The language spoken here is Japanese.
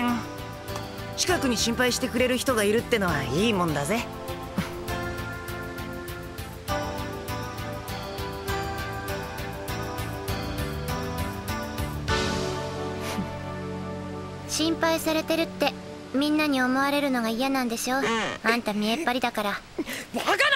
ん近くに心配してくれる人がいるってのはいいもんだぜ。心配されてるってみんなに思われるのが嫌なんでしょ、うん、あんた見えっ張りだから。バカな